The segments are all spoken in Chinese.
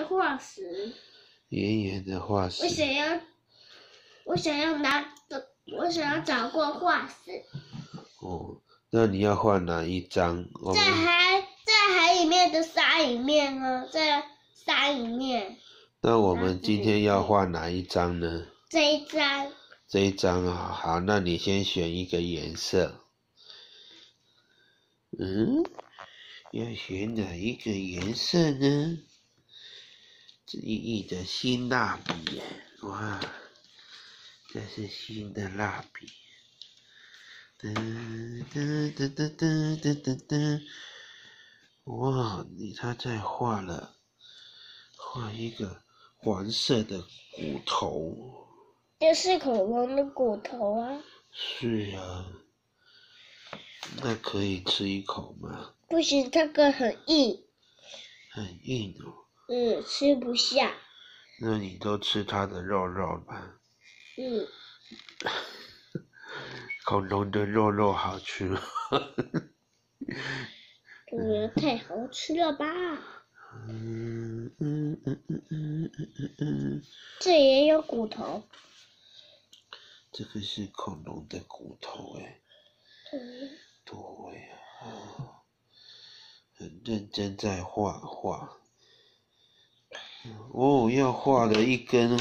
的化石。圆圆的化石我。想要，我想要拿的，我想要找过化石，哦，那你要画哪一张？我在海在海里面的沙里面呢，在沙里面那我们今天要画哪一张呢？这一张，这一张啊，好，那你先选一个颜色。嗯，要选哪一个颜色呢？这一亿的新蜡笔耶，哇，这是新的蜡笔。噔噔噔噔噔噔噔噔，哇，你他在画了，画一个黄色的骨头。这是恐龙的骨头啊，是啊，那可以吃一口吗？不行，这个很硬，很硬哦，嗯，吃不下。那你都吃它的肉肉吧。嗯。恐龙的肉肉好吃吗？嗯，太好吃了吧。嗯嗯嗯嗯嗯嗯嗯，这也有骨头。这个是恐龙的骨头哎、欸。对呀、很认真在画画。哦，要画了一根，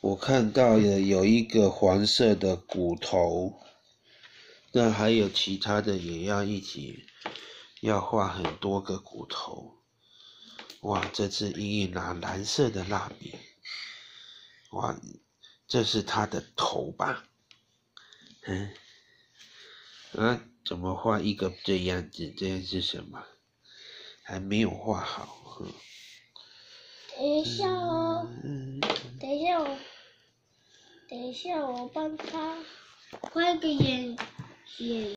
我看到了有一个黄色的骨头，那还有其他的也要一起，要画很多个骨头。哇，这次莹莹拿蓝色的蜡笔，哇，这是它的头吧？嗯，啊，怎么画一个这样子？这样是什么？还没有画好。嗯等一下哦，等一下我，等一下我帮他。换个眼眼。